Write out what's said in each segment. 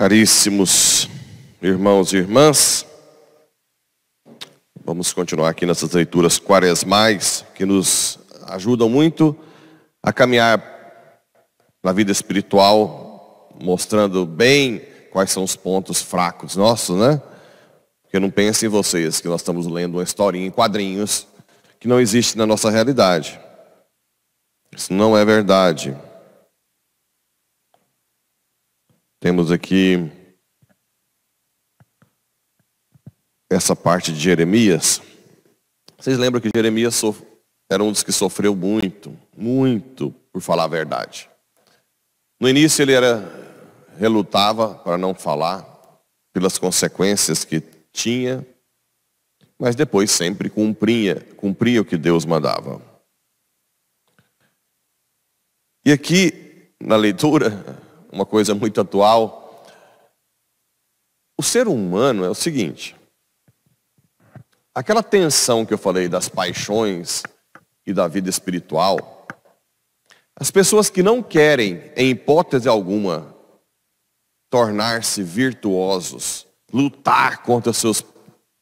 Caríssimos irmãos e irmãs, vamos continuar aqui nessas leituras quaresmais que nos ajudam muito a caminhar na vida espiritual, mostrando bem quais são os pontos fracos nossos, né? Porque não pensem vocês que nós estamos lendo uma historinha em quadrinhos que não existe na nossa realidade. Isso não é verdade. Temos aqui essa parte de Jeremias. Vocês lembram que Jeremias era um dos que sofreu muito, muito por falar a verdade. No início ele era relutava para não falar pelas consequências que tinha, mas depois sempre cumpria, cumpria o que Deus mandava. E aqui na leitura uma coisa muito atual. O ser humano é o seguinte: aquela tensão que eu falei das paixões e da vida espiritual, as pessoas que não querem, em hipótese alguma, tornar-se virtuosos, lutar contra seus,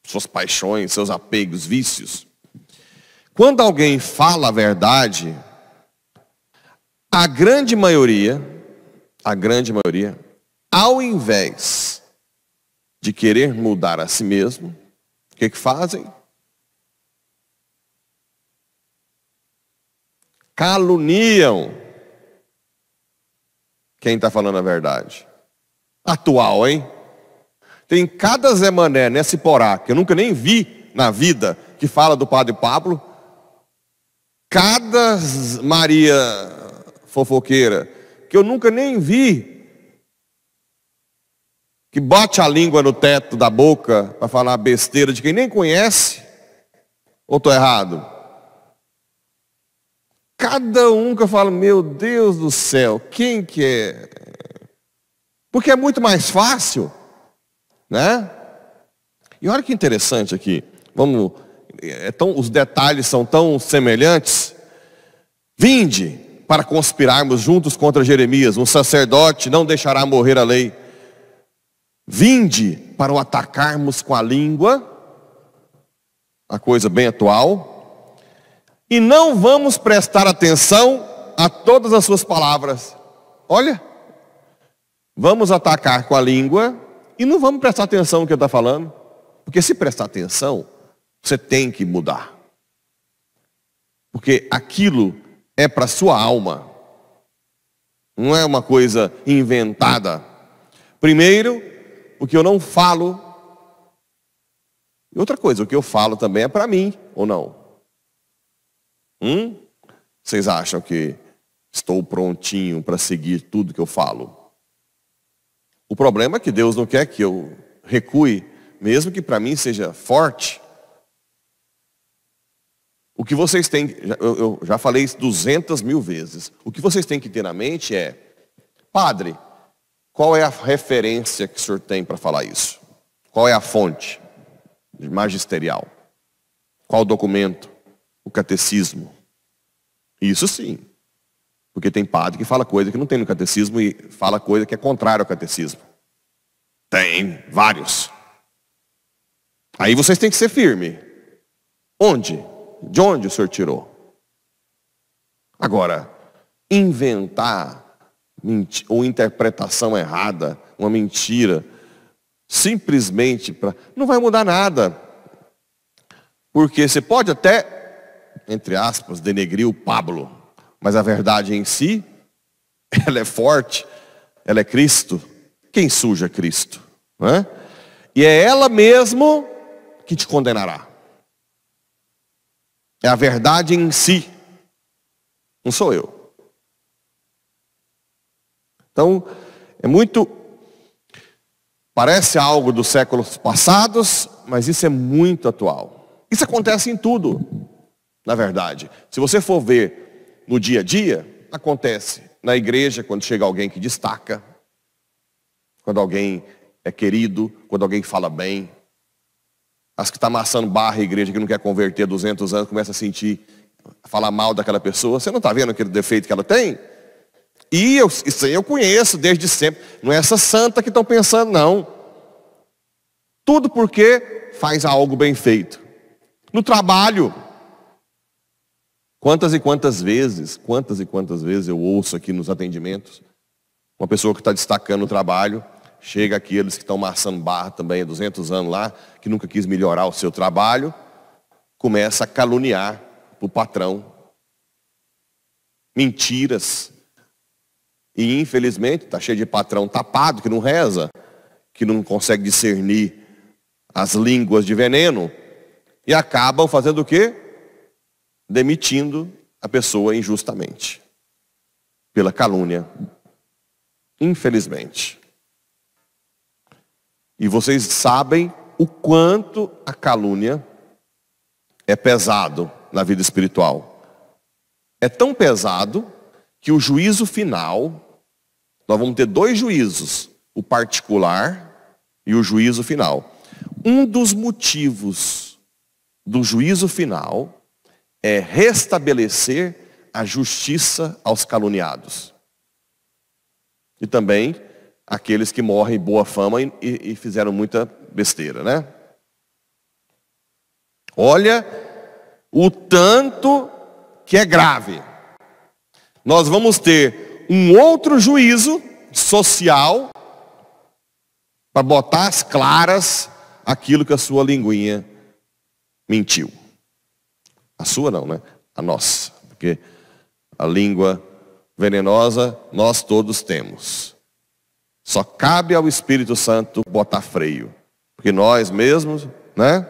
suas paixões, seus apegos, vícios. Quando alguém fala a verdade, a grande maioria a grande maioria, ao invés de querer mudar a si mesmo, o que, que fazem? Caluniam quem está falando a verdade. Atual, hein? Tem cada Zé Mané nesse porá, que eu nunca nem vi na vida, que fala do Padre Pablo. Cada Maria fofoqueira que eu nunca nem vi, que bate a língua no teto da boca para falar besteira de quem nem conhece, ou estou errado? Cada um que eu falo, meu Deus do céu, quem que é? Porque é muito mais fácil, né? E olha que interessante aqui, vamos, é tão, os detalhes são tão semelhantes. Vinde, para conspirarmos juntos contra Jeremias. Um sacerdote não deixará morrer a lei. Vinde para o atacarmos com a língua, a coisa bem atual, e não vamos prestar atenção a todas as suas palavras. Olha, vamos atacar com a língua e não vamos prestar atenção no que ele está falando, porque se prestar atenção, você tem que mudar. Porque aquilo é para sua alma. Não é uma coisa inventada. Primeiro, o que eu não falo. E outra coisa, o que eu falo também é para mim, ou não? Hum? Vocês acham que estou prontinho para seguir tudo que eu falo? O problema é que Deus não quer que eu recue, mesmo que para mim seja forte. Que vocês têm, eu, eu já falei isso 200 mil vezes. O que vocês têm que ter na mente é, Padre, qual é a referência que o senhor tem para falar isso? Qual é a fonte magisterial? Qual documento? O catecismo. Isso sim. Porque tem padre que fala coisa que não tem no catecismo e fala coisa que é contrária ao catecismo. Tem vários. Aí vocês têm que ser firme. Onde? De onde o senhor tirou? Agora, inventar ou interpretação errada, uma mentira, simplesmente para. Não vai mudar nada. Porque você pode até, entre aspas, denegrir o Pablo, mas a verdade em si, ela é forte, ela é Cristo. Quem suja Cristo? Não é? E é ela mesmo que te condenará. É a verdade em si. Não sou eu. Então, é muito. Parece algo dos séculos passados, mas isso é muito atual. Isso acontece em tudo, na verdade. Se você for ver no dia a dia, acontece na igreja, quando chega alguém que destaca, quando alguém é querido, quando alguém fala bem, as que está amassando barra a igreja que não quer converter 200 anos, começa a sentir, a falar mal daquela pessoa. Você não está vendo aquele defeito que ela tem? E eu, isso aí eu conheço desde sempre. Não é essa santa que estão pensando, não. Tudo porque faz algo bem feito. No trabalho. Quantas e quantas vezes, quantas e quantas vezes eu ouço aqui nos atendimentos, uma pessoa que está destacando o trabalho, chega aqueles que estão maçando barra também há 200 anos lá, que nunca quis melhorar o seu trabalho, começa a caluniar o patrão. Mentiras. E infelizmente está cheio de patrão tapado, que não reza, que não consegue discernir as línguas de veneno, e acabam fazendo o quê? Demitindo a pessoa injustamente. Pela calúnia. Infelizmente. E vocês sabem o quanto a calúnia é pesado na vida espiritual. É tão pesado que o juízo final, nós vamos ter dois juízos, o particular e o juízo final. Um dos motivos do juízo final é restabelecer a justiça aos caluniados. E também aqueles que morrem boa fama e, e fizeram muita besteira, né? Olha o tanto que é grave. Nós vamos ter um outro juízo social para botar as claras aquilo que a sua linguinha mentiu. A sua não, né? A nossa. Porque a língua venenosa nós todos temos. Só cabe ao Espírito Santo botar freio. Porque nós mesmos, né?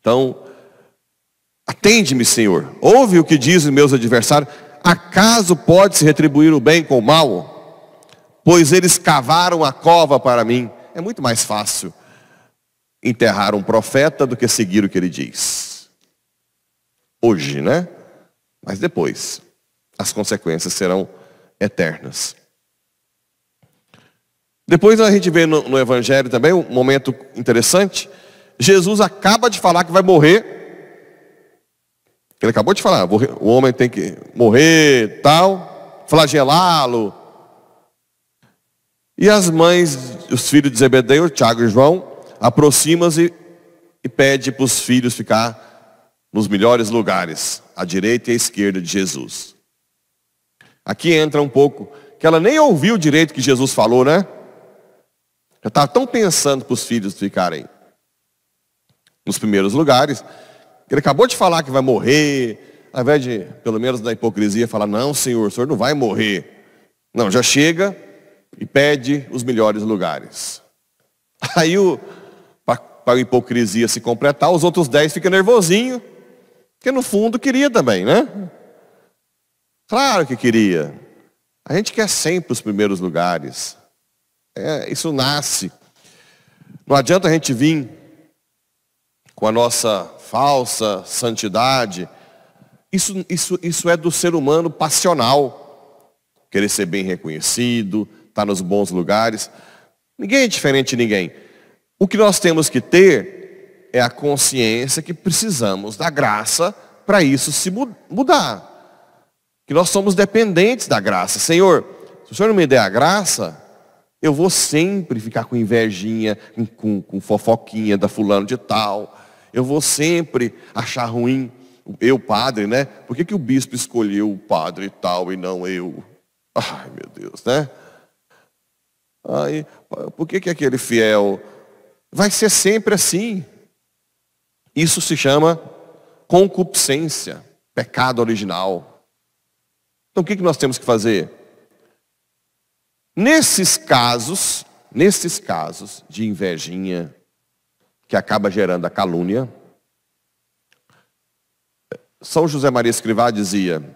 Então, atende-me, Senhor. Ouve o que dizem meus adversários. Acaso pode-se retribuir o bem com o mal? Pois eles cavaram a cova para mim. É muito mais fácil enterrar um profeta do que seguir o que ele diz. Hoje, né? Mas depois, as consequências serão eternas. Depois a gente vê no, no Evangelho também um momento interessante. Jesus acaba de falar que vai morrer. Ele acabou de falar, o homem tem que morrer, tal, flagelá-lo. E as mães, os filhos de Zebedeu, Tiago e João, aproximam-se e pede para os filhos ficar nos melhores lugares, à direita e à esquerda de Jesus. Aqui entra um pouco, que ela nem ouviu direito que Jesus falou, né? Já estava tão pensando para os filhos ficarem nos primeiros lugares. Ele acabou de falar que vai morrer, ao invés de, pelo menos da hipocrisia, falar, não, Senhor, o Senhor não vai morrer. Não, já chega e pede os melhores lugares. Aí para a hipocrisia se completar, os outros dez ficam nervosinho, porque no fundo queria também, né? Claro que queria. A gente quer sempre os primeiros lugares. É, isso nasce. Não adianta a gente vir com a nossa falsa santidade. Isso, isso, isso é do ser humano passional. Querer ser bem reconhecido, estar nos bons lugares. Ninguém é diferente de ninguém. O que nós temos que ter é a consciência que precisamos da graça para isso se mudar. Que nós somos dependentes da graça. Senhor, se o Senhor não me der a graça, eu vou sempre ficar com invejinha, com, com fofoquinha da fulano de tal. Eu vou sempre achar ruim, eu padre, né? Por que, que o bispo escolheu o padre tal e não eu? Ai, meu Deus, né? Aí, por que, que aquele fiel vai ser sempre assim? Isso se chama concupiscência, pecado original. Então o que, que nós temos que fazer? Nesses casos, nesses casos de invejinha, que acaba gerando a calúnia, São José Maria Escrivá dizia: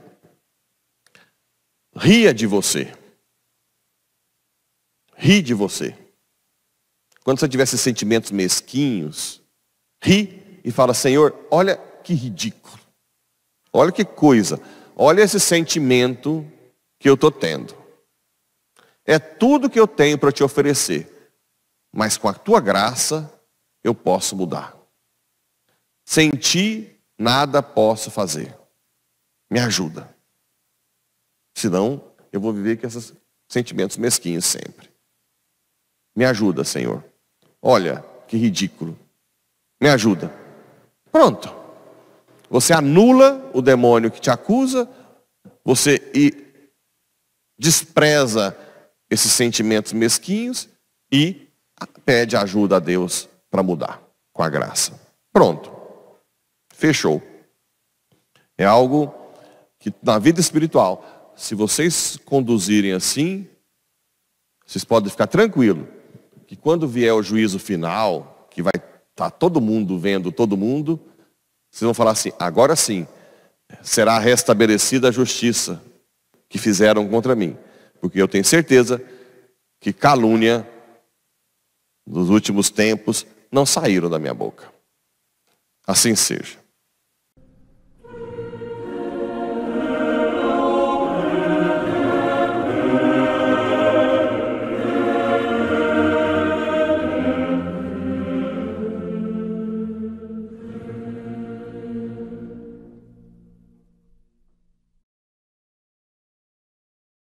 ria de você. Ri de você. Quando você tiver esses sentimentos mesquinhos, ri e fala: Senhor, olha que ridículo. Olha que coisa. Olha esse sentimento que eu estou tendo. É tudo que eu tenho para te oferecer. Mas com a tua graça, eu posso mudar. Sem ti, nada posso fazer. Me ajuda. Senão, eu vou viver com esses sentimentos mesquinhos sempre. Me ajuda, Senhor. Olha, que ridículo. Me ajuda. Pronto. Você anula o demônio que te acusa, você despreza esses sentimentos mesquinhos e pede ajuda a Deus para mudar com a graça. Pronto. Fechou. É algo que na vida espiritual, se vocês conduzirem assim, vocês podem ficar tranquilo que quando vier o juízo final, que vai estar tá todo mundo vendo todo mundo, vocês vão falar assim: agora sim, será restabelecida a justiça que fizeram contra mim. Porque eu tenho certeza que calúnia nos últimos tempos não saíram da minha boca. Assim seja.